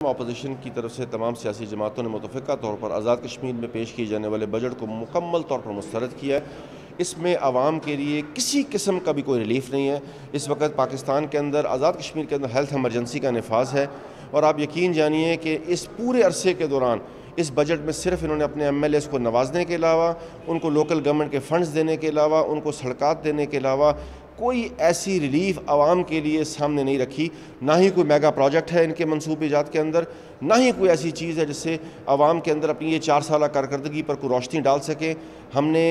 Opposition की तरफ़ से तमाम सियासी जमातों ने मुतफ़ा तौर पर आज़ाद कश्मीर में पेश किए जाने वाले बजट को मुकम्मल तौर पर मुस्रद किया है। इसमें आवाम के लिए किसी किस्म का भी कोई रिलीफ नहीं है। इस वक्त पाकिस्तान के अंदर, आज़ाद कश्मीर के अंदर हेल्थ एमरजेंसी का नफाज है और आप यकीन जानिए कि इस पूरे अरसे के दौरान, इस बजट में सिर्फ़ इन्होंने अपने एम एल को नवाजने के अलावा, उनको लोकल गवर्नमेंट के फंड्स देने के अलावा, उनको सड़कात देने के अलावा कोई ऐसी रिलीफ आवाम के लिए सामने नहीं रखी। ना ही कोई मेगा प्रोजेक्ट है इनके मनसूब ईजाद के अंदर, ना ही कोई ऐसी चीज़ है जिससे आवाम के अंदर अपनी ये चार साल कारकर्दगी पर कोई रोशनी डाल सके। हमने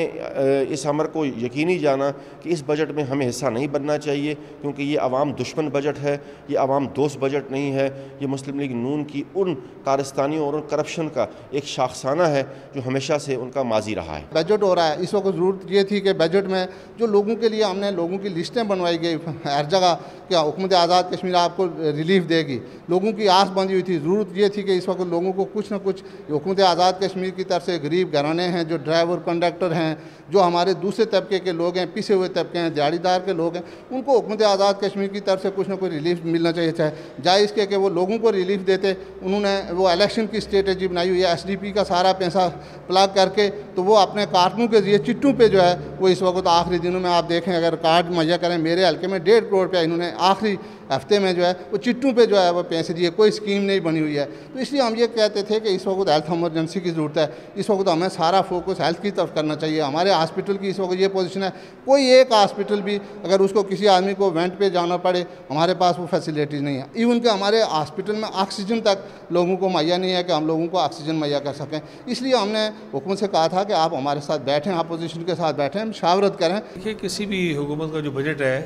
इस अमर को यकीनी जाना कि इस बजट में हमें हिस्सा नहीं बनना चाहिए, क्योंकि ये आवाम दुश्मन बजट है, ये आवाम दोस्त बजट नहीं है। ये मुस्लिम लीग नून की उन कारस्तानियों और उन करप्शन का एक शाखसाना है जो हमेशा से उनका माजी रहा है। बजट हो रहा है। इस वक्त ज़रूरत ये थी कि बजट में जो लोगों के लिए हमने, लोगों की लिस्टें बनवाई गई। हर जगह क्या हुकूमत आज़ाद कश्मीर आपको रिलीफ देगी। लोगों की आस बंधी हुई थी। ज़रूरत ये थी कि इस वक्त लोगों को कुछ ना कुछ हुकूमत आज़ाद कश्मीर की तरफ़ से गरीब घराने हैं, जो ड्राइवर, कंडक्टर हैं, जो हमारे दूसरे तबके के लोग हैं, पिसे हुए तबके हैं दिहाड़ीदार के लोग हैं, उनको हुकूमत आज़ाद कश्मीर की तरफ़ से कुछ ना कुछ रिलीफ मिलना चाहिए। चाहे जाए इसके कि वो लोगों को रिलीफ देते, उन्होंने वो इलेक्शन की स्ट्रेटजी बनाई हुई है एस डी पी का सारा पैसा प्लाग करके तो वो अपने कार्टनों के ज़रिए चिट्टू पे जो है, वो इस वक्त आखिरी दिनों में आप देखें, अगर कार्ड मुहैया करें, मेरे हल्के में डेढ़ करोड़ रुपया इन्होंने आखिरी हफ़्ते में जो है, वो चिट्टू पे जो है, वो पैसे दिए, कोई स्कीम नहीं बनी हुई है। तो इसलिए हम ये कहते थे कि इस वक्त हेल्थ एमरजेंसी की ज़रूरत है, इस वक्त हमें सारा फोकस हेल्थ की तरफ़ करना चाहिए। हमारे हॉस्पिटल की इस वक्त ये पोजीशन है, कोई एक हॉस्पिटल भी अगर उसको किसी आदमी को वेंट पर जाना पड़े, हमारे पास वो फैसिलिटीज़ नहीं है। इवन के हमारे हॉस्पिटल में ऑक्सीजन तक लोगों को मुहैया नहीं है कि हम लोगों को ऑक्सीजन मुहैया कर सकें। इसलिए हमने हुकूमत से कहा था कि आप हमारे साथ बैठें अपोजिशन के साथ बैठें शावरत करें। देखिए, किसी भी हुकूमत का जो बजट है,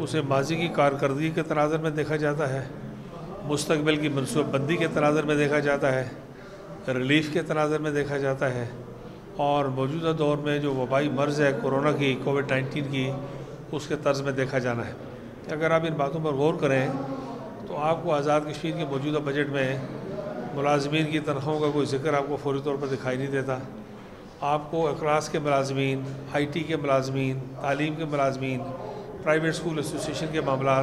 उसे माजी की कारकर्दगी के तनाजर में देखा जाता है मुस्तबिल की मनसूबबंदी के तनाजर में देखा जाता है, रिलीफ के तनाजर में देखा जाता है, और मौजूदा दौर में जो वबाई मर्ज़ है कोरोना की, कोविड नाइन्टीन की, उसके तर्ज में देखा जाना है। अगर आप इन बातों पर गौर करें तो आपको आज़ाद कश्मीर के मौजूदा बजट में मुलाजमीन की तनख्वाहों का कोई ज़िक्र आपको फौरी तौर पर दिखाई नहीं देता। आपको अकरास के मुलाजमीन आई टी के मुलाजमीन, तालीम के मुलाजमीन, प्राइवेट स्कूल एसोसिएशन के मामला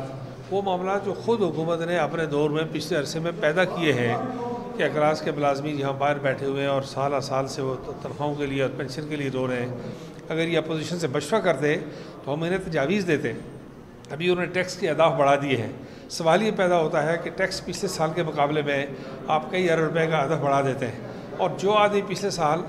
वो मामला जो ख़ुद हुकूमत ने अपने दौर में, पिछले अरसे में पैदा किए हैं कि अकरास के मुलाजमी यहाँ बाहर बैठे हुए हैं और साल आ साल से वो तनख्वाहों के लिए और पेंशन के लिए रो रहे हैं। अगर ये अपोजिशन से मशवरा करते तो हम इन्हें तजावीज़ देते अभी उन्होंने टैक्स की अदाफ बढ़ा दिए हैं। सवाल ये पैदा होता है कि टैक्स पिछले साल के मुकाबले में आप कई अरब रुपये का अदफ बढ़ा देते हैं और जो आदमी पिछले साल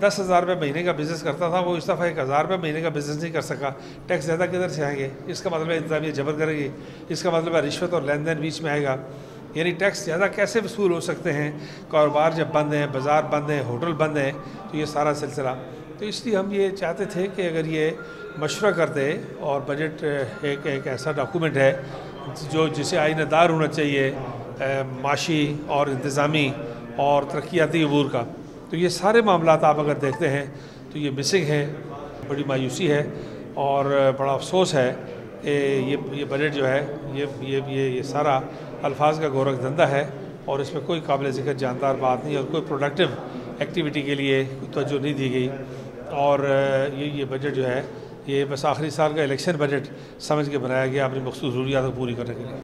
दस हज़ार रुपये महीने का बिज़नेस करता था, वो इस दफ़ा एक हज़ार रुपये महीने का बिज़नेस नहीं कर सका। टैक्स ज़्यादा किधर से आएँगे? इसका मतलब है इंतजामिया जबर करेगी। इसका मतलब है रिश्वत और लेन देन बीच में आएगा। यानी टैक्स ज़्यादा कैसे वसूल हो सकते हैं? कारोबार जब बंद हैं, बाज़ार बंद हैं, होटल बंद हैं तो ये सारा सिलसिला। तो इसलिए हम ये चाहते थे कि अगर ये मशवरा करते और बजट एक एक ऐसा डॉक्यूमेंट है, जो जिसे आइनदार होना चाहिए माशी और इंतज़ामी और तरक्याती अबूर का। तो ये सारे मामला आप अगर देखते हैं तो ये मिसिंग है, बड़ी मायूसी है और बड़ा अफसोस है कि ये ये बजट जो है, ये ये ये ये सारा अल्फाज का गोरख धंधा है और इसमें कोई काबिल ज़िक्र जानदार बात नहीं और कोई प्रोडक्टिव एक्टिविटी के लिए तोज्जो नहीं दी गई। और ये ये बजट जो है, ये बस आखिरी साल का इलेक्शन बजट समझ के बनाया गया अपनी मखसूस ज़रूरियात को पूरी करने के लिए।